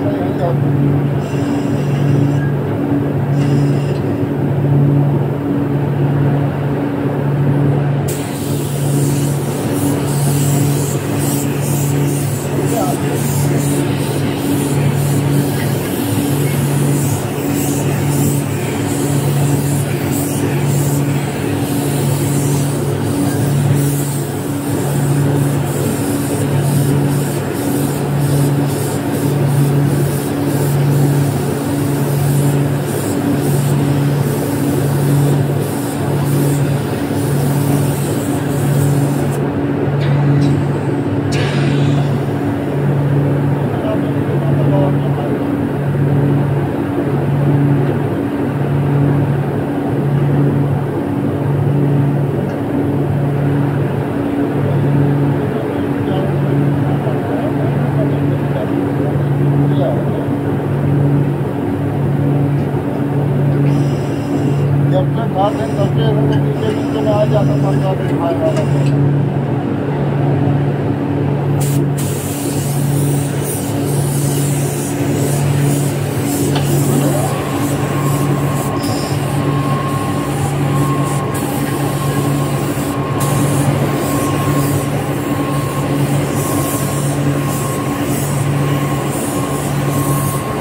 Thank you. दिन दस दिन नीचे नीचे में आ जाता खाए वाला